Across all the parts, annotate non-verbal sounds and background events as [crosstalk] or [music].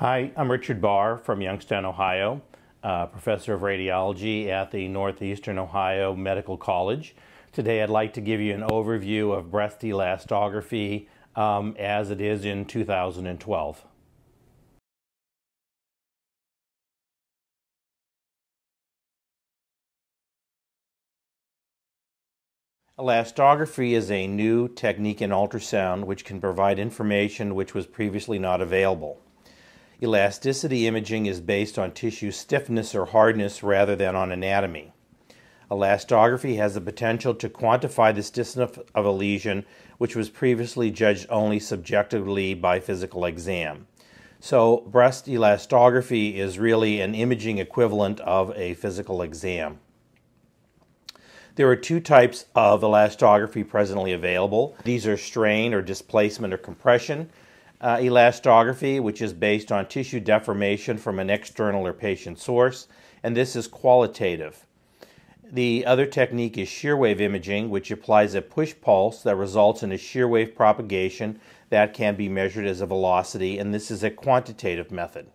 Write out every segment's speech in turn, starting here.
Hi, I'm Richard Barr from Youngstown, Ohio, uh, professor of radiology at the Northeastern Ohio Medical College. Today I'd like to give you an overview of breast elastography um, as it is in 2012. Elastography is a new technique in ultrasound which can provide information which was previously not available. Elasticity imaging is based on tissue stiffness or hardness rather than on anatomy. Elastography has the potential to quantify the stiffness of a lesion which was previously judged only subjectively by physical exam. So, breast elastography is really an imaging equivalent of a physical exam. There are two types of elastography presently available. These are strain or displacement or compression uh, elastography, which is based on tissue deformation from an external or patient source, and this is qualitative. The other technique is shear wave imaging, which applies a push pulse that results in a shear wave propagation that can be measured as a velocity, and this is a quantitative method.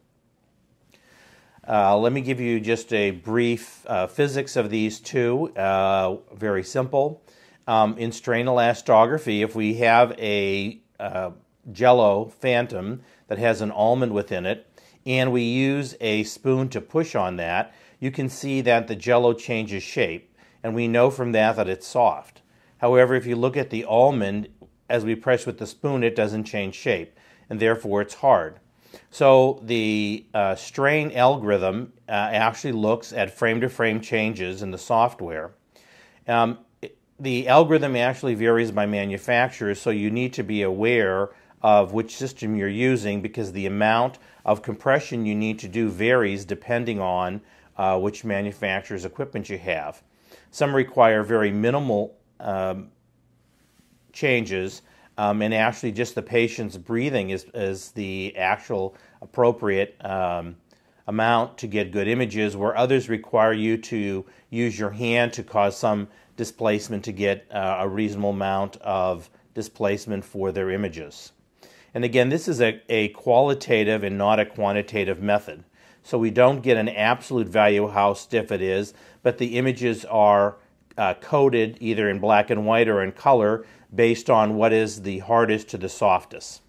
Uh, let me give you just a brief uh, physics of these two. Uh, very simple. Um, in strain elastography, if we have a uh, jello phantom that has an almond within it, and we use a spoon to push on that, you can see that the jello changes shape, and we know from that that it's soft. However, if you look at the almond, as we press with the spoon, it doesn't change shape, and therefore it's hard. So the uh, strain algorithm uh, actually looks at frame-to-frame changes in the software. Um, the algorithm actually varies by manufacturer, so you need to be aware of which system you're using because the amount of compression you need to do varies depending on uh, which manufacturer's equipment you have. Some require very minimal um, changes um, and actually, just the patient's breathing is, is the actual appropriate um, amount to get good images, where others require you to use your hand to cause some displacement to get uh, a reasonable amount of displacement for their images. And again, this is a, a qualitative and not a quantitative method. So we don't get an absolute value how stiff it is, but the images are uh, coded either in black and white or in color based on what is the hardest to the softest.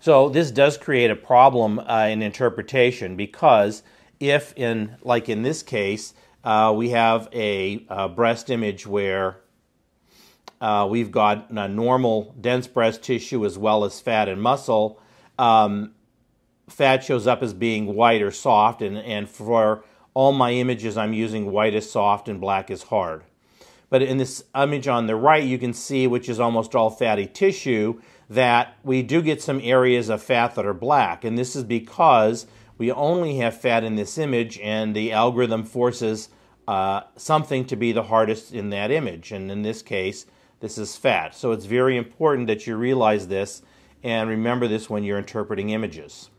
So this does create a problem uh, in interpretation because if in like in this case uh, we have a, a, breast image where uh, we've got normal dense breast tissue as well as fat and muscle, um, fat shows up as being white or soft, and, and for all my images I'm using white is soft and black is hard. But in this image on the right, you can see, which is almost all fatty tissue, that we do get some areas of fat that are black. And this is because we only have fat in this image, and the algorithm forces uh, something to be the hardest in that image. And in this case, this is fat. So it's very important that you realize this and remember this when you're interpreting images.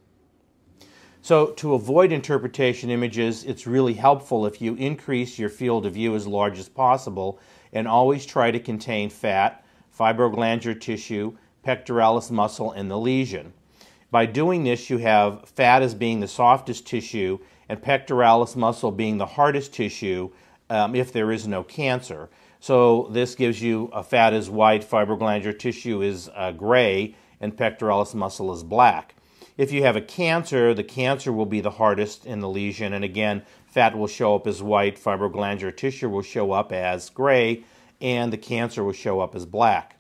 So to avoid interpretation images, it's really helpful if you increase your field of view as large as possible and always try to contain fat, fibroglandular tissue, pectoralis muscle, and the lesion. By doing this, you have fat as being the softest tissue and pectoralis muscle being the hardest tissue um, if there is no cancer. So this gives you a fat is white, fibroglandular tissue is uh, gray, and pectoralis muscle is black. If you have a cancer, the cancer will be the hardest in the lesion, and again, fat will show up as white, fibroglandular tissue will show up as gray, and the cancer will show up as black.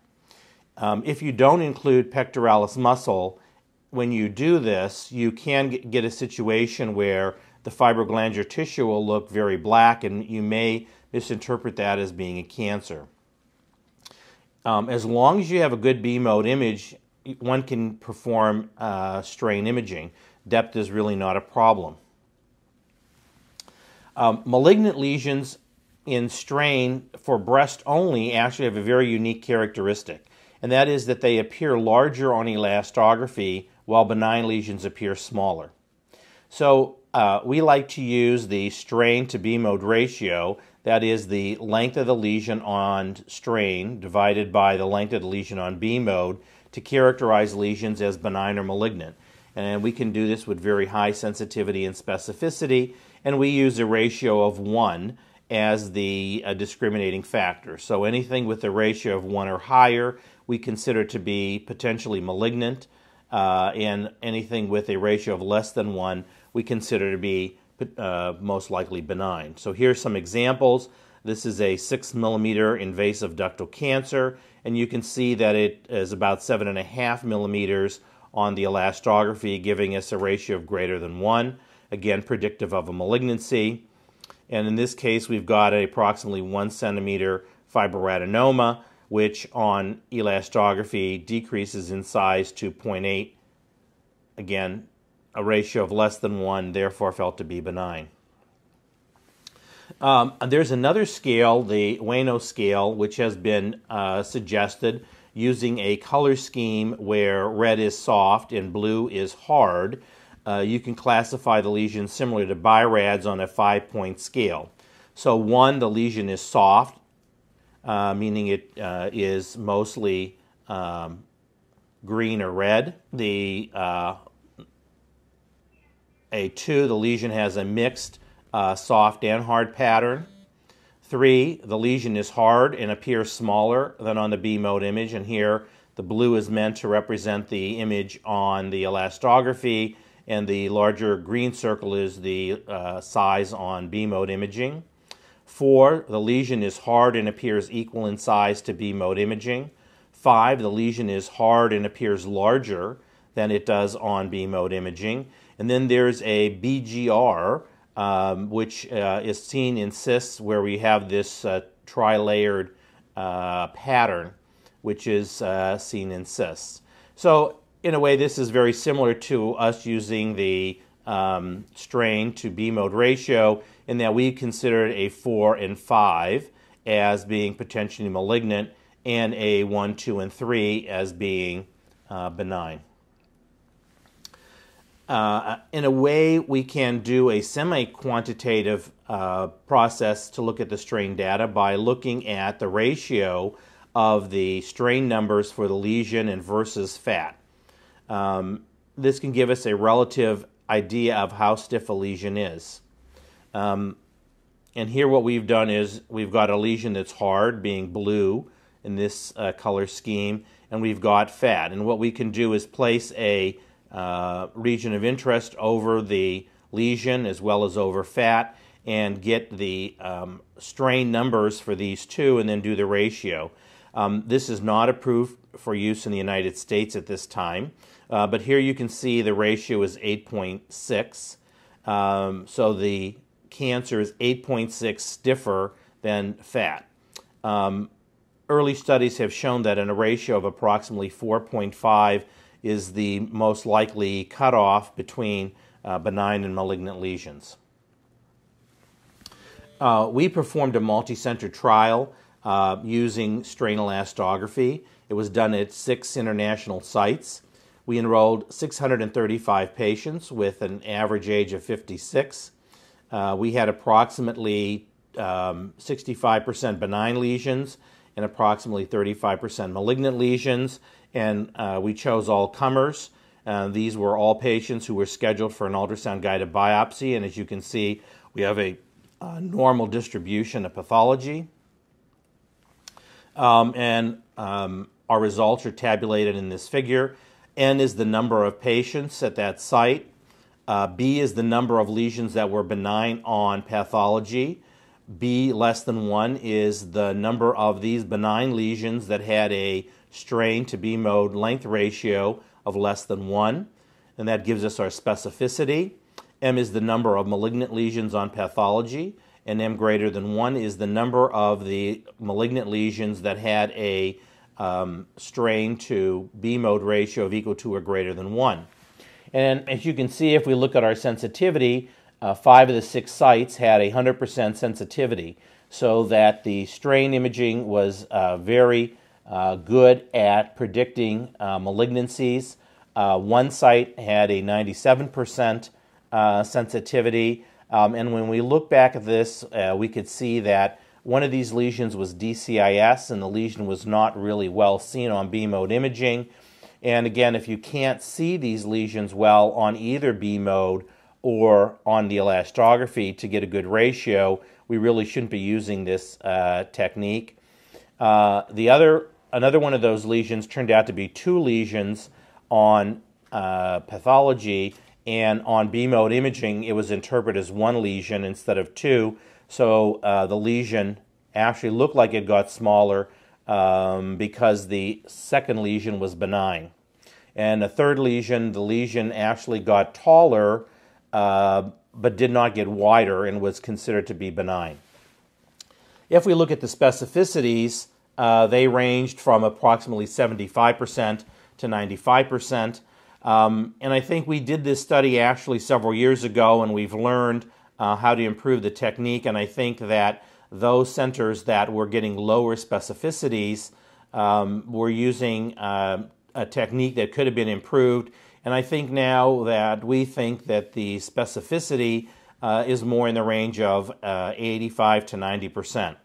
Um, if you don't include pectoralis muscle, when you do this, you can get a situation where the fibroglandular tissue will look very black, and you may misinterpret that as being a cancer. Um, as long as you have a good B mode image, one can perform uh, strain imaging. Depth is really not a problem. Um, malignant lesions in strain for breast only actually have a very unique characteristic, and that is that they appear larger on elastography while benign lesions appear smaller. So uh, we like to use the strain to B mode ratio, that is the length of the lesion on strain divided by the length of the lesion on B mode to characterize lesions as benign or malignant. And we can do this with very high sensitivity and specificity, and we use a ratio of 1 as the uh, discriminating factor. So anything with a ratio of 1 or higher we consider to be potentially malignant, uh, and anything with a ratio of less than 1 we consider to be uh, most likely benign. So here's some examples. This is a 6 millimeter invasive ductal cancer, and you can see that it is about 7.5 millimeters on the elastography, giving us a ratio of greater than 1, again, predictive of a malignancy. And in this case, we've got a approximately 1 centimeter fibroadenoma, which on elastography decreases in size to 0.8. Again, a ratio of less than 1, therefore felt to be benign. Um, there's another scale, the Ueno scale, which has been uh, suggested using a color scheme where red is soft and blue is hard, uh, you can classify the lesion similar to BI-RADS on a five point scale. So, one, the lesion is soft, uh, meaning it uh, is mostly um, green or red. The uh, a two, the lesion has a mixed uh, soft and hard pattern. Three, the lesion is hard and appears smaller than on the B mode image. And here, the blue is meant to represent the image on the elastography, and the larger green circle is the uh, size on B mode imaging. Four, the lesion is hard and appears equal in size to B mode imaging. Five, the lesion is hard and appears larger than it does on B mode imaging. And then there's a BGR, um, which uh, is seen in cysts where we have this uh, tri-layered uh, pattern, which is uh, seen in cysts. So in a way, this is very similar to us using the um, strain to B mode ratio in that we considered a 4 and 5 as being potentially malignant and a 1, 2, and 3 as being uh, benign. Uh, in a way, we can do a semi quantitative uh, process to look at the strain data by looking at the ratio of the strain numbers for the lesion and versus fat. Um, this can give us a relative idea of how stiff a lesion is. Um, and here, what we've done is we've got a lesion that's hard, being blue in this uh, color scheme, and we've got fat. And what we can do is place a uh, region of interest over the lesion as well as over fat and get the um, strain numbers for these two and then do the ratio. Um, this is not approved for use in the United States at this time, uh, but here you can see the ratio is 8.6. Um, so the cancer is 8.6 stiffer than fat. Um, early studies have shown that in a ratio of approximately 4.5, is the most likely cutoff between uh, benign and malignant lesions. Uh, we performed a multi-center trial uh, using strain elastography. It was done at six international sites. We enrolled 635 patients with an average age of 56. Uh, we had approximately um, 65% benign lesions and approximately 35% malignant lesions, and uh, we chose all comers. Uh, these were all patients who were scheduled for an ultrasound guided biopsy, and as you can see, we have a, a normal distribution of pathology. Um, and um, our results are tabulated in this figure. N is the number of patients at that site. Uh, B is the number of lesions that were benign on pathology. B less than 1 is the number of these benign lesions that had a strain to B mode length ratio of less than 1, and that gives us our specificity. M is the number of malignant lesions on pathology, and M greater than 1 is the number of the malignant lesions that had a um, strain to B mode ratio of equal to or greater than 1. And as you can see, if we look at our sensitivity, uh, five of the six sites had a 100% sensitivity, so that the strain imaging was uh, very uh, good at predicting uh, malignancies. Uh, one site had a 97% uh, sensitivity. Um, and when we look back at this, uh, we could see that one of these lesions was DCIS, and the lesion was not really well seen on B mode imaging. And again, if you can't see these lesions well on either B mode or on the elastography to get a good ratio, we really shouldn't be using this uh, technique. Uh, the other another one of those lesions turned out to be two lesions on uh, pathology, and on B mode imaging, it was interpreted as one lesion instead of two. So uh, the lesion actually looked like it got smaller um, because the second lesion was benign. And the third lesion, the lesion actually got taller uh, but did not get wider and was considered to be benign. If we look at the specificities, uh, they ranged from approximately 75% to 95%. Um, and I think we did this study actually several years ago, and we've learned uh, how to improve the technique. And I think that those centers that were getting lower specificities um, were using uh, a technique that could have been improved. And I think now that we think that the specificity uh, is more in the range of uh, 85 to 90 percent.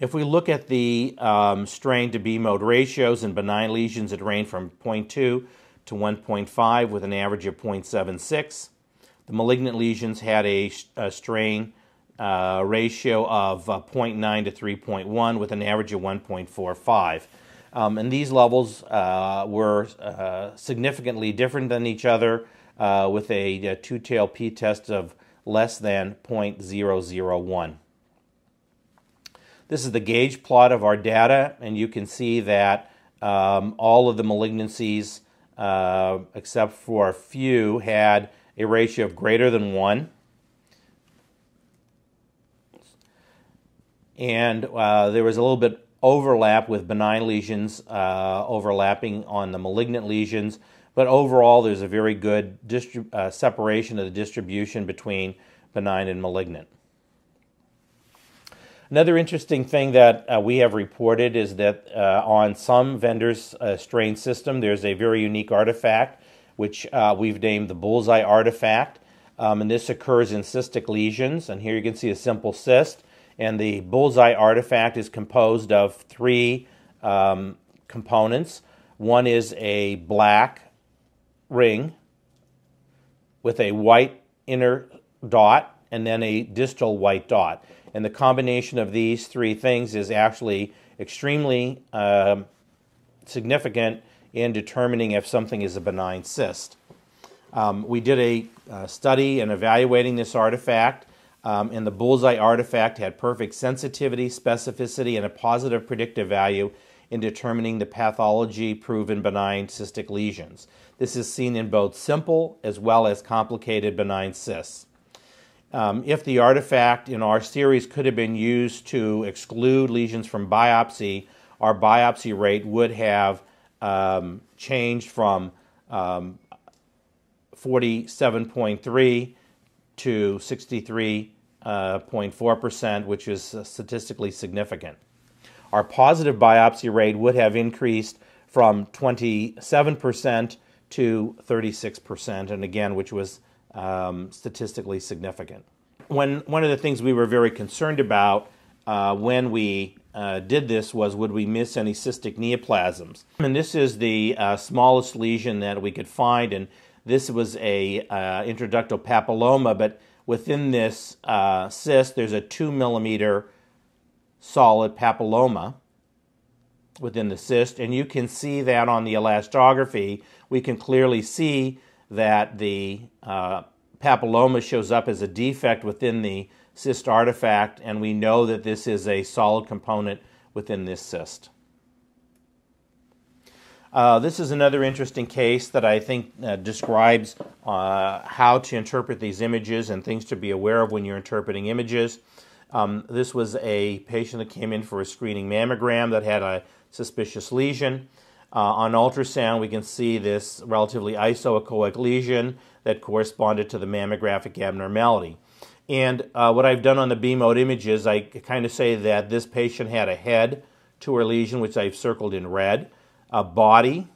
If we look at the um, strain to B mode ratios in benign lesions, it ranged from 0.2 to 1.5 with an average of 0.76. The malignant lesions had a, a strain uh, ratio of uh, 0.9 to 3.1 with an average of 1.45. Um, and these levels uh, were uh, significantly different than each other uh, with a, a two-tailed p-test of less than 0.001. This is the gauge plot of our data, and you can see that um, all of the malignancies, uh, except for a few, had a ratio of greater than 1. And uh, there was a little bit overlap with benign lesions uh, overlapping on the malignant lesions, but overall there's a very good uh, separation of the distribution between benign and malignant. Another interesting thing that uh, we have reported is that uh, on some vendors' uh, strain system, there's a very unique artifact, which uh, we've named the bullseye artifact. Um, and this occurs in cystic lesions. And here you can see a simple cyst. And the bullseye artifact is composed of three um, components. One is a black ring with a white inner dot and then a distal white dot. And the combination of these three things is actually extremely um, significant in determining if something is a benign cyst. Um, we did a uh, study in evaluating this artifact, um, and the bullseye artifact had perfect sensitivity, specificity, and a positive predictive value in determining the pathology proven benign cystic lesions. This is seen in both simple as well as complicated benign cysts. Um, if the artifact in our series could have been used to exclude lesions from biopsy, our biopsy rate would have um, changed from um, 47.3 to 63.4%, uh, which is statistically significant. Our positive biopsy rate would have increased from 27% to 36%, and again, which was um, statistically significant. When one of the things we were very concerned about uh, when we uh, did this was would we miss any cystic neoplasms? And this is the uh, smallest lesion that we could find, and this was a uh, intraductal papilloma. But within this uh, cyst, there's a two millimeter solid papilloma within the cyst, and you can see that on the elastography. We can clearly see that the uh, papilloma shows up as a defect within the cyst artifact, and we know that this is a solid component within this cyst. Uh, this is another interesting case that I think uh, describes uh, how to interpret these images and things to be aware of when you're interpreting images. Um, this was a patient that came in for a screening mammogram that had a suspicious lesion. Uh, on ultrasound, we can see this relatively isoechoic lesion that corresponded to the mammographic abnormality. And uh, what I've done on the B mode images, I kind of say that this patient had a head to her lesion, which I've circled in red, a body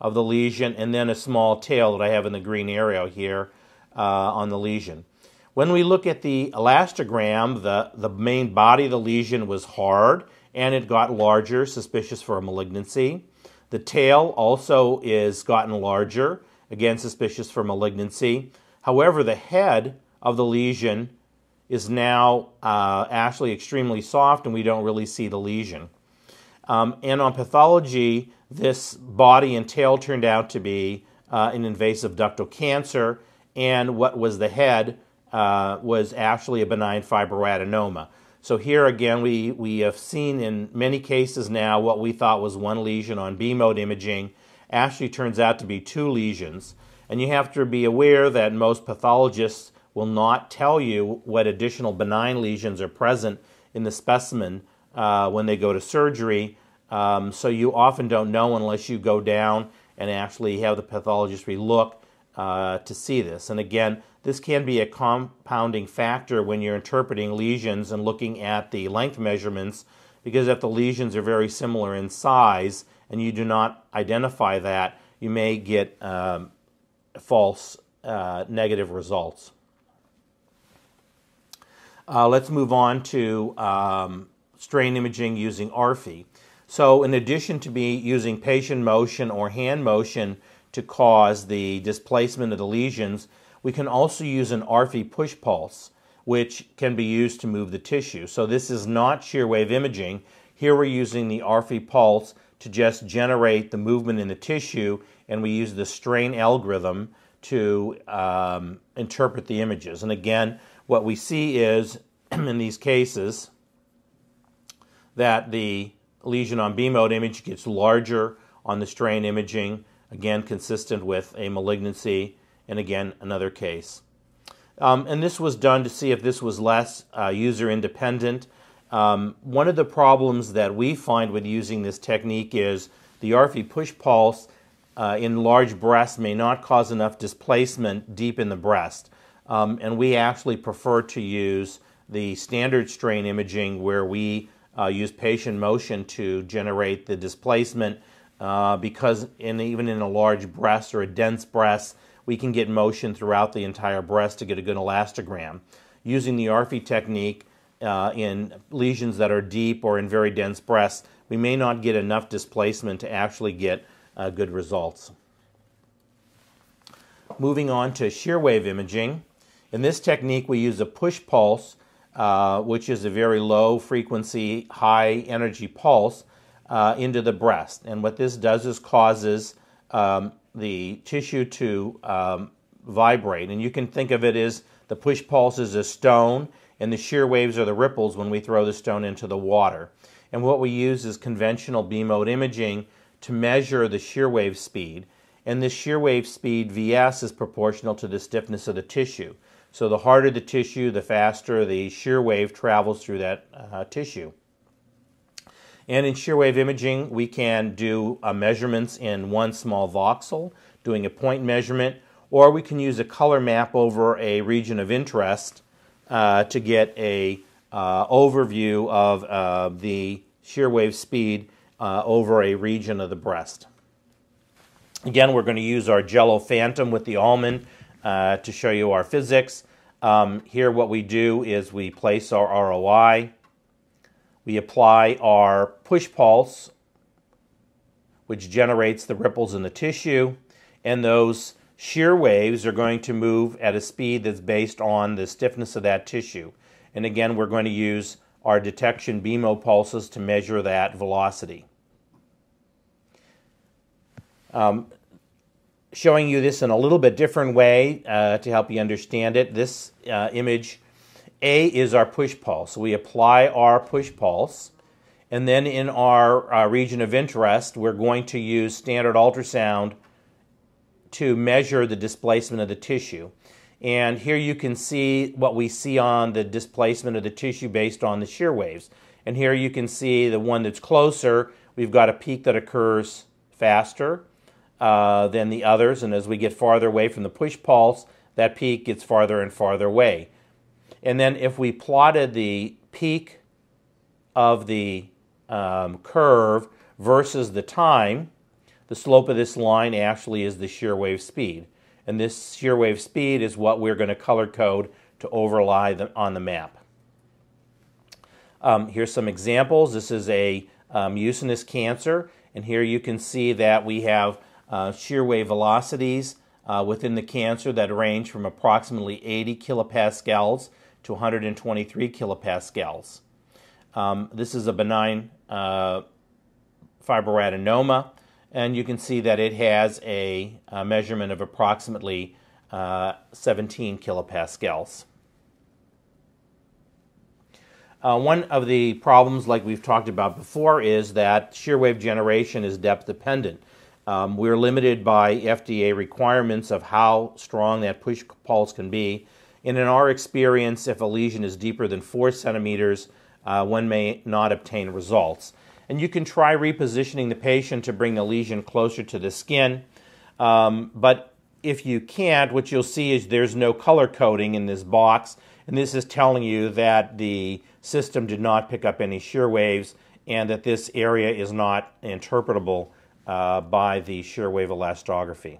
of the lesion, and then a small tail that I have in the green area here uh, on the lesion. When we look at the elastogram, the, the main body of the lesion was hard and it got larger, suspicious for a malignancy. The tail also is gotten larger, again suspicious for malignancy. However, the head of the lesion is now uh, actually extremely soft and we don't really see the lesion. Um, and on pathology, this body and tail turned out to be uh, an invasive ductal cancer, and what was the head uh, was actually a benign fibroadenoma. So here again, we, we have seen in many cases now what we thought was one lesion on B-mode imaging actually turns out to be two lesions. And you have to be aware that most pathologists will not tell you what additional benign lesions are present in the specimen uh, when they go to surgery. Um, so you often don't know unless you go down and actually have the pathologist relook uh, to see this. And again, this can be a compounding factor when you're interpreting lesions and looking at the length measurements because if the lesions are very similar in size and you do not identify that, you may get um, false uh, negative results. Uh, let's move on to um, strain imaging using ARFI. So, in addition to be using patient motion or hand motion to cause the displacement of the lesions, we can also use an ARFI push pulse, which can be used to move the tissue. So, this is not shear wave imaging. Here we're using the ARFI pulse to just generate the movement in the tissue, and we use the strain algorithm to um, interpret the images. And again, what we see is [clears throat] in these cases that the lesion on B mode image gets larger on the strain imaging, again consistent with a malignancy, and again another case. Um, and this was done to see if this was less uh, user independent. Um, one of the problems that we find with using this technique is the ARFI push pulse uh, in large breasts may not cause enough displacement deep in the breast. Um, and we actually prefer to use the standard strain imaging where we uh, use patient motion to generate the displacement uh, because in, even in a large breast or a dense breast, we can get motion throughout the entire breast to get a good elastogram. Using the ARFI technique uh, in lesions that are deep or in very dense breasts, we may not get enough displacement to actually get uh, good results. Moving on to shear wave imaging. In this technique, we use a push pulse, uh, which is a very low frequency, high energy pulse, uh, into the breast. And what this does is causes um, the tissue to um, vibrate. And you can think of it as the push pulse is a stone, and the shear waves are the ripples when we throw the stone into the water. And what we use is conventional B mode imaging to measure the shear wave speed. And this shear wave speed, Vs, is proportional to the stiffness of the tissue. So the harder the tissue, the faster the shear wave travels through that uh, tissue. And in shear wave imaging, we can do uh, measurements in one small voxel, doing a point measurement, or we can use a color map over a region of interest uh, to get a uh, overview of uh, the shear wave speed uh, over a region of the breast. Again, we're going to use our Jello Phantom with the almond uh, to show you our physics. Um, here what we do is we place our ROI, we apply our push pulse, which generates the ripples in the tissue, and those shear waves are going to move at a speed that's based on the stiffness of that tissue. And again, we're going to use our detection B mode pulses to measure that velocity. Um, showing you this in a little bit different way uh, to help you understand it. This uh, image, A is our push pulse. So we apply our push pulse, and then in our uh, region of interest, we're going to use standard ultrasound to measure the displacement of the tissue. And here you can see what we see on the displacement of the tissue based on the shear waves. And here you can see the one that's closer, we've got a peak that occurs faster uh, than the others, and as we get farther away from the push pulse, that peak gets farther and farther away. And then if we plotted the peak of the um, curve versus the time, the slope of this line actually is the shear wave speed. And this shear wave speed is what we're going to color code to overlay the, on the map. Um, here's some examples. This is a um, mucinous cancer, And here you can see that we have uh, shear wave velocities uh, within the cancer that range from approximately 80 kilopascals to 123 kilopascals. Um, this is a benign uh, fibroadenoma, and you can see that it has a, a measurement of approximately uh, 17 kilopascals. Uh, one of the problems, like we've talked about before, is that shear wave generation is depth dependent. Um, we're limited by FDA requirements of how strong that push pulse can be. And in our experience, if a lesion is deeper than four centimeters, uh, one may not obtain results. And you can try repositioning the patient to bring the lesion closer to the skin. Um, but if you can't, what you'll see is there's no color coding in this box. And this is telling you that the system did not pick up any shear waves and that this area is not interpretable uh, by the shear wave elastography.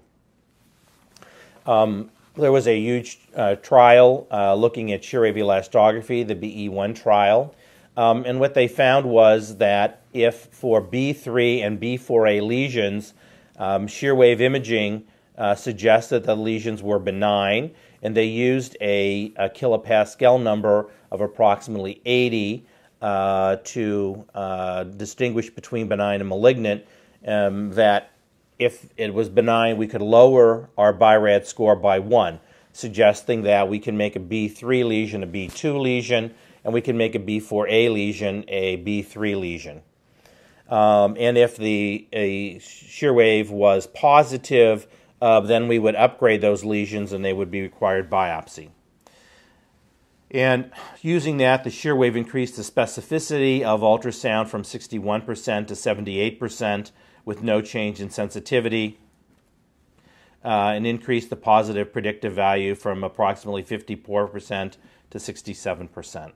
Um, there was a huge uh, trial uh, looking at shear wave elastography, the BE1 trial, um, and what they found was that if for B3 and B4A lesions, um, shear wave imaging uh, suggested that the lesions were benign, and they used a, a kilopascal number of approximately 80 uh, to uh, distinguish between benign and malignant. Um, that if it was benign, we could lower our BI-RADS score by one, suggesting that we can make a B3 lesion a B2 lesion, and we can make a B4A lesion a B3 lesion. Um, and if the a shear wave was positive, uh, then we would upgrade those lesions and they would be required biopsy. And using that, the shear wave increased the specificity of ultrasound from 61% to 78% with no change in sensitivity, uh, and increased the positive predictive value from approximately 54% to 67%.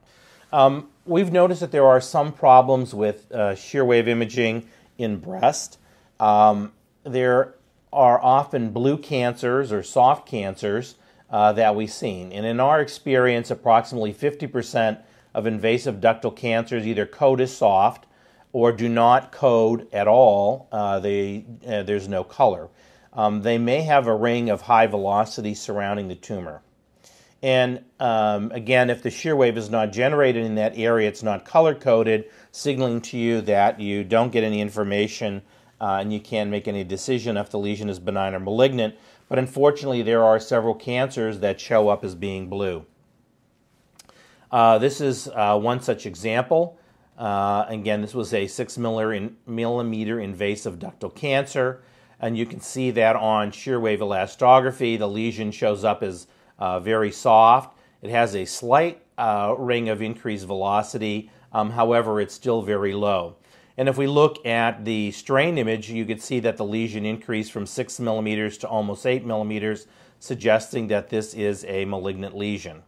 Um, we've noticed that there are some problems with uh, shear wave imaging in breast. Um, there are often blue cancers or soft cancers uh, that we've seen. And in our experience, approximately 50% of invasive ductal cancers either code as soft or do not code at all. Uh, they, uh, there's no color. Um, they may have a ring of high velocity surrounding the tumor. And um, again, if the shear wave is not generated in that area, it's not color coded, signaling to you that you don't get any information uh, and you can't make any decision if the lesion is benign or malignant. But unfortunately, there are several cancers that show up as being blue. Uh, this is uh, one such example. Uh, again, this was a 6 millimeter invasive ductal cancer, and you can see that on shear wave elastography. The lesion shows up as uh, very soft. It has a slight uh, ring of increased velocity, um, however, it's still very low. And if we look at the strain image, you can see that the lesion increased from 6 millimeters to almost 8 millimeters, suggesting that this is a malignant lesion.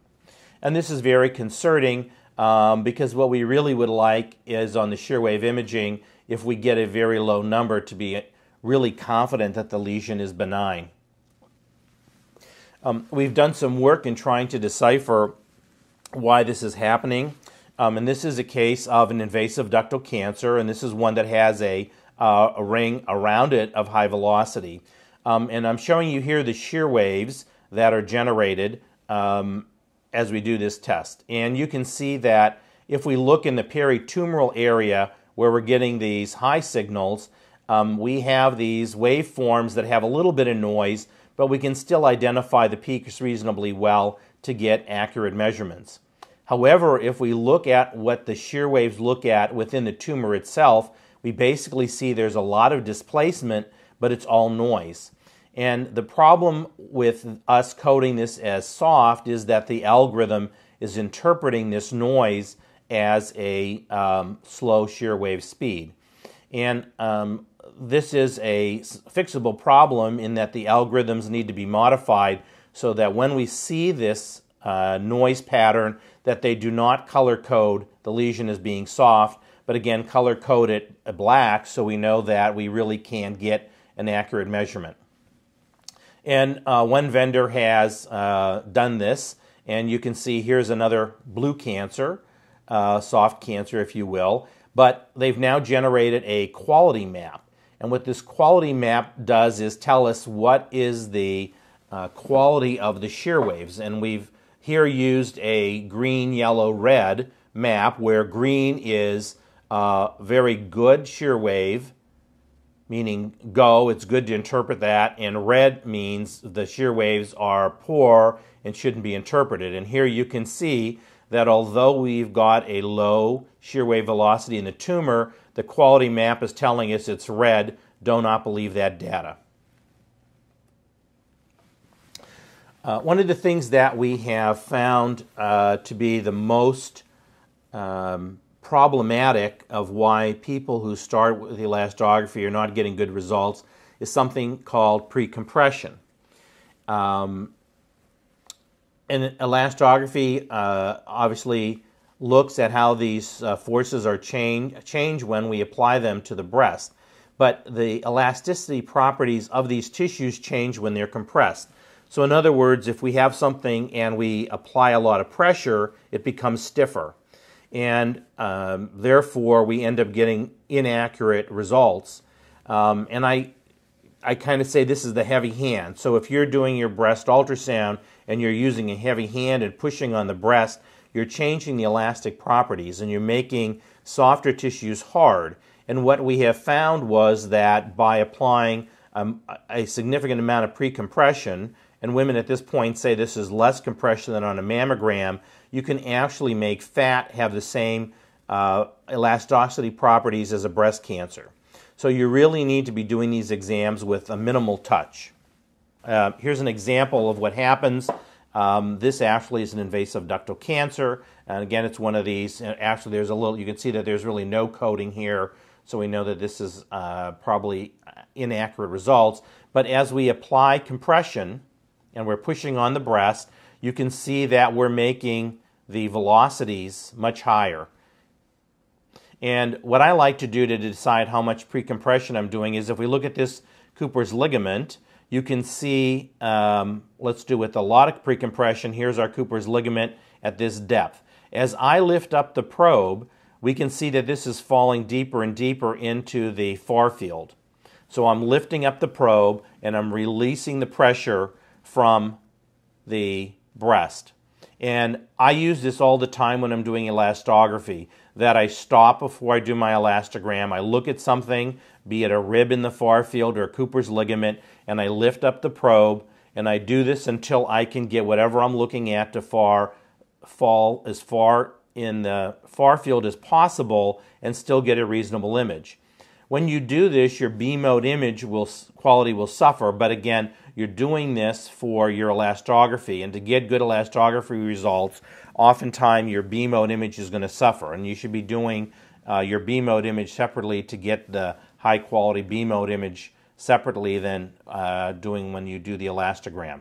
And this is very concerning um, because what we really would like is on the shear wave imaging, if we get a very low number, to be really confident that the lesion is benign. Um, we've done some work in trying to decipher why this is happening. Um, and this is a case of an invasive ductal cancer, and this is one that has a, uh, a ring around it of high velocity. Um, and I'm showing you here the shear waves that are generated um, as we do this test. And you can see that if we look in the peritumoral area where we're getting these high signals, um, we have these waveforms that have a little bit of noise, but we can still identify the peaks reasonably well to get accurate measurements. However, if we look at what the shear waves look at within the tumor itself, we basically see there's a lot of displacement, but it's all noise. And the problem with us coding this as soft is that the algorithm is interpreting this noise as a um, slow shear wave speed. And um, this is a fixable problem in that the algorithms need to be modified so that when we see this uh, noise pattern that they do not color code the lesion as being soft, but again, color code it black so we know that we really can get an accurate measurement. And uh, one vendor has uh, done this, and you can see here's another blue cancer, uh, soft cancer, if you will, but they've now generated a quality map. And what this quality map does is tell us what is the uh, quality of the shear waves. And we've here used a green, yellow, red map where green is uh, very good shear wave, meaning go, it's good to interpret that, and red means the shear waves are poor and shouldn't be interpreted. And here you can see that although we've got a low shear wave velocity in the tumor, the quality map is telling us it's red. Do not believe that data. Uh, one of the things that we have found uh, to be the most um, problematic of why people who start with elastography are not getting good results is something called precompression. Um, and elastography uh, obviously looks at how these uh, forces are change, change when we apply them to the breast. But the elasticity properties of these tissues change when they're compressed. So, in other words, if we have something and we apply a lot of pressure, it becomes stiffer. And um, therefore, we end up getting inaccurate results. Um, and I, I kind of say this is the heavy hand. So, if you're doing your breast ultrasound and you're using a heavy hand and pushing on the breast, you're changing the elastic properties and you're making softer tissues hard. And what we have found was that by applying um, a significant amount of precompression, and women at this point say this is less compression than on a mammogram, you can actually make fat have the same uh, elasticity properties as a breast cancer. So you really need to be doing these exams with a minimal touch. Uh, here's an example of what happens. Um, this actually is an invasive ductal cancer, and again, it's one of these. Actually, there's a little. You can see that there's really no coating here, so we know that this is uh, probably inaccurate results. But as we apply compression, and we're pushing on the breast, you can see that we're making the velocities much higher. And what I like to do to decide how much precompression I'm doing is if we look at this Cooper's ligament, you can see, um, let's do with a lot of precompression. Here's our Cooper's ligament at this depth. As I lift up the probe, we can see that this is falling deeper and deeper into the far field. So I'm lifting up the probe and I'm releasing the pressure from the breast. And I use this all the time when I'm doing elastography that I stop before I do my elastogram. I look at something, be it a rib in the far field or a Cooper's ligament, and I lift up the probe and I do this until I can get whatever I'm looking at to far fall as far in the far field as possible and still get a reasonable image. When you do this, your B mode image will quality will suffer, but again, you're doing this for your elastography. And to get good elastography results, oftentimes your B mode image is going to suffer. And you should be doing uh, your B mode image separately to get the high quality B mode image separately than uh, doing when you do the elastogram.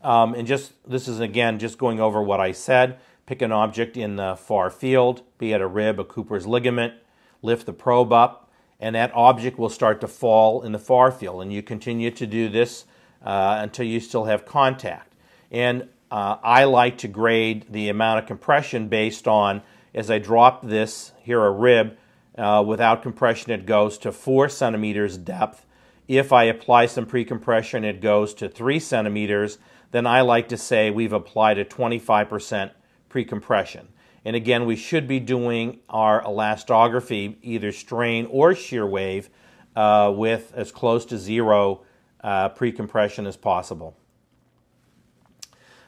Um, and just this is again just going over what I said. Pick an object in the far field, be it a rib, a Cooper's ligament, lift the probe up, and that object will start to fall in the far field. And you continue to do this uh, until you still have contact. And uh, I like to grade the amount of compression based on, as I drop this here, a rib, uh, without compression, it goes to 4 centimeters depth. If I apply some precompression, it goes to 3 centimeters. Then I like to say we've applied a 25% precompression. And again, we should be doing our elastography, either strain or shear wave, uh, with as close to zero uh, precompression as possible.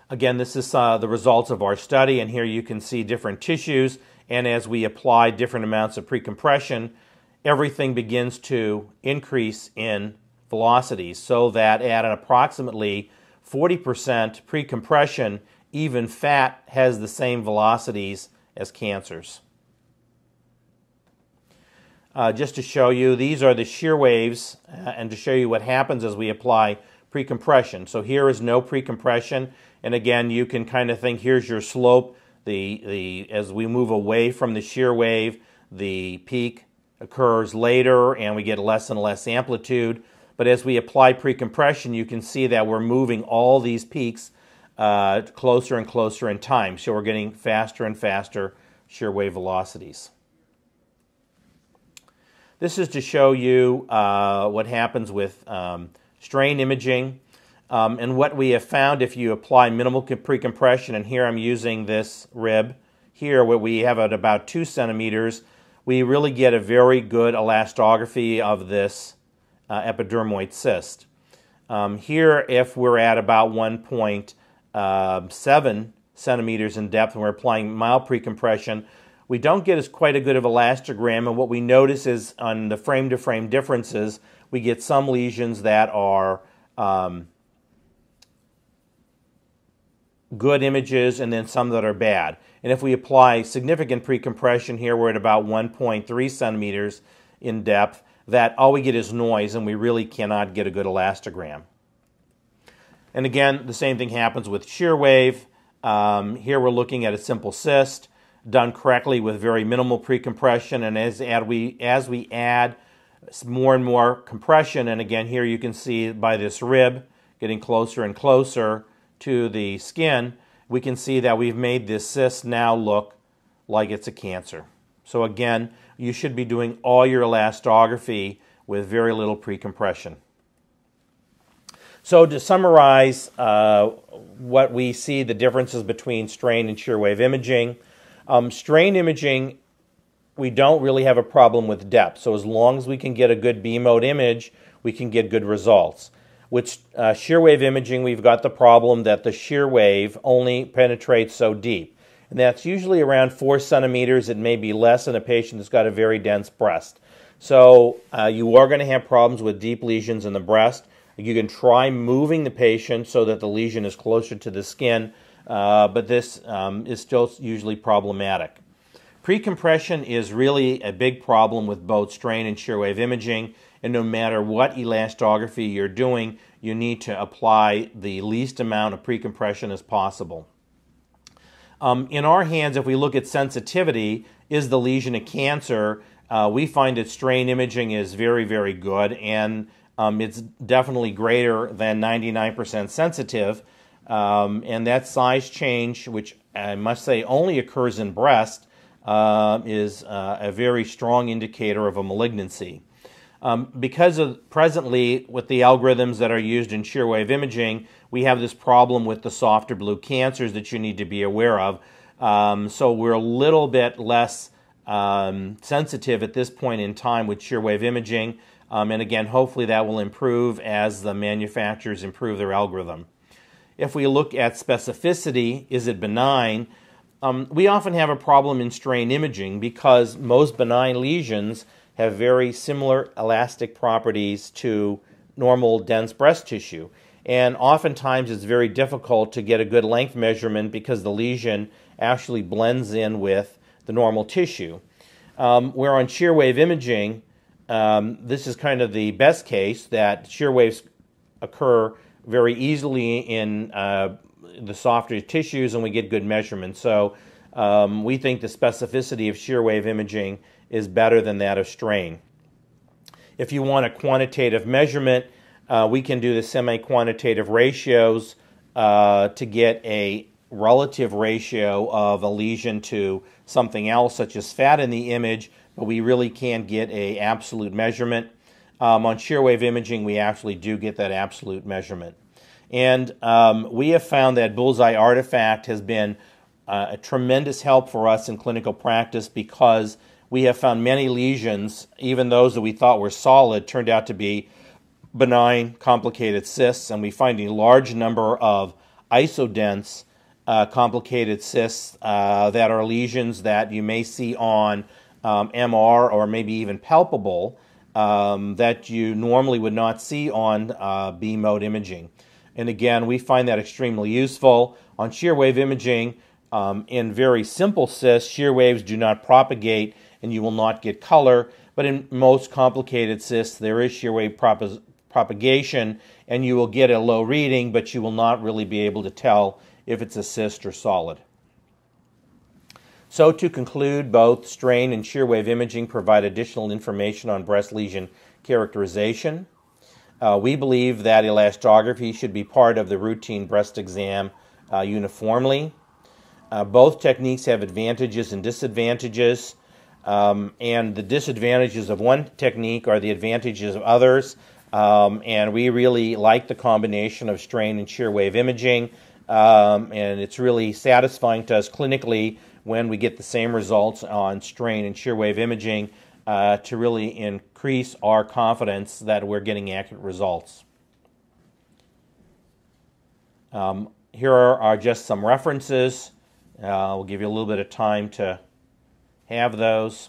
Again, this is uh, the results of our study, and here you can see different tissues. And as we apply different amounts of precompression, everything begins to increase in velocities so that at an approximately 40% precompression, even fat has the same velocities as cancers. Uh, just to show you, these are the shear waves, uh, and to show you what happens as we apply precompression. So here is no precompression, and again, you can kind of think here's your slope. The, the, as we move away from the shear wave, the peak occurs later, and we get less and less amplitude. But as we apply precompression, you can see that we're moving all these peaks uh, closer and closer in time. So we're getting faster and faster shear wave velocities. This is to show you uh, what happens with um, strain imaging. Um, and what we have found if you apply minimal pre-compression, and here I'm using this rib here where we have at about two centimeters, we really get a very good elastography of this uh, epidermoid cyst. Um, here, if we're at about 1.7 um, centimeters in depth and we're applying mild pre-compression, we don't get as quite a good of elastogram, and what we notice is on the frame-to-frame differences, we get some lesions that are um, good images and then some that are bad. And if we apply significant pre-compression here, we're at about 1.3 centimeters in depth, that all we get is noise and we really cannot get a good elastogram. And again, the same thing happens with shear wave. Um, here we're looking at a simple cyst done correctly with very minimal pre-compression and as, as, we, as we add more and more compression, and again here you can see by this rib getting closer and closer, to the skin, we can see that we've made this cyst now look like it's a cancer. So again, you should be doing all your elastography with very little pre-compression. So to summarize uh, what we see the differences between strain and shear wave imaging, um, strain imaging, we don't really have a problem with depth. So as long as we can get a good B mode image, we can get good results. With uh, shear wave imaging, we've got the problem that the shear wave only penetrates so deep. And that's usually around four centimeters. It may be less in a patient that's got a very dense breast. So uh, you are going to have problems with deep lesions in the breast. You can try moving the patient so that the lesion is closer to the skin, uh, but this um, is still usually problematic. Precompression is really a big problem with both strain and shear wave imaging and no matter what elastography you're doing, you need to apply the least amount of precompression as possible. Um, in our hands, if we look at sensitivity, is the lesion a cancer? Uh, we find that strain imaging is very, very good, and um, it's definitely greater than 99% sensitive. Um, and that size change, which I must say only occurs in breast, uh, is uh, a very strong indicator of a malignancy. Um, because of presently with the algorithms that are used in shear wave imaging, we have this problem with the softer blue cancers that you need to be aware of. Um, so we're a little bit less um, sensitive at this point in time with shear wave imaging. Um, and again, hopefully that will improve as the manufacturers improve their algorithm. If we look at specificity, is it benign? Um, we often have a problem in strain imaging because most benign lesions have very similar elastic properties to normal dense breast tissue. And oftentimes it's very difficult to get a good length measurement because the lesion actually blends in with the normal tissue. Um, where on shear wave imaging, um, this is kind of the best case that shear waves occur very easily in uh, the softer tissues and we get good measurements. So um, we think the specificity of shear wave imaging is better than that of strain. If you want a quantitative measurement, uh, we can do the semi-quantitative ratios uh, to get a relative ratio of a lesion to something else, such as fat in the image, but we really can't get a absolute measurement. Um, on shear wave imaging, we actually do get that absolute measurement. And um, we have found that Bullseye Artifact has been uh, a tremendous help for us in clinical practice because we have found many lesions, even those that we thought were solid, turned out to be benign, complicated cysts, and we find a large number of isodense, uh, complicated cysts uh, that are lesions that you may see on um, MR or maybe even palpable um, that you normally would not see on uh, B mode imaging. And again, we find that extremely useful. On shear wave imaging, um, in very simple cysts, shear waves do not propagate and you will not get color. But in most complicated cysts, there is shear wave propagation, and you will get a low reading, but you will not really be able to tell if it's a cyst or solid. So, to conclude, both strain and shear wave imaging provide additional information on breast lesion characterization. Uh, we believe that elastography should be part of the routine breast exam uh, uniformly. Uh, both techniques have advantages and disadvantages. Um, and the disadvantages of one technique are the advantages of others. Um, and we really like the combination of strain and shear wave imaging. Um, and it's really satisfying to us clinically when we get the same results on strain and shear wave imaging uh, to really increase our confidence that we're getting accurate results. Um, here are, are, just some references. Uh, we'll give you a little bit of time to have those.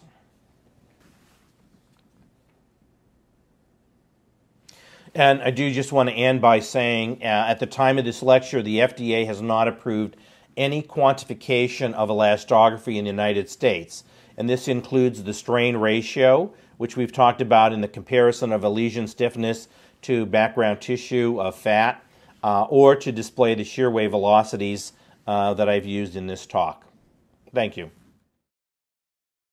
And I do just want to end by saying uh, at the time of this lecture, the FDA has not approved any quantification of elastography in the United States. And this includes the strain ratio, which we've talked about in the comparison of a lesion stiffness to background tissue of fat, uh, or to display the shear wave velocities uh, that I've used in this talk. Thank you.